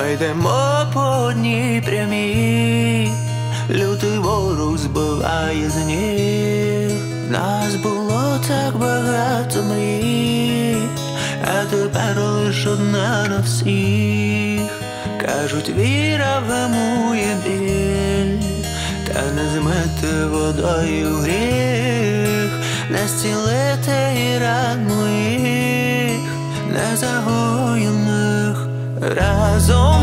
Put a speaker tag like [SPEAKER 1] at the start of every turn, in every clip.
[SPEAKER 1] йдемо по одній прямій, лютий ворог збиває з ніг Нас було так багато мрій, а тепер лиш одна на всіх. Кажуть, віра вимує біль, та не змити водою гріх, не зцілити і ран моїх, не загоєних. Разом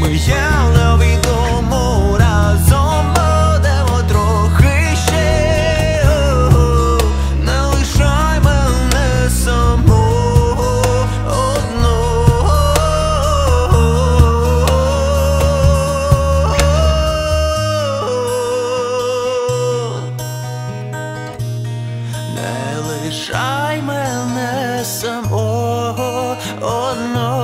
[SPEAKER 1] ми є невідомо разом будемо трохи ще. Не лишай мене самого одного. Не лишай мене самого одного.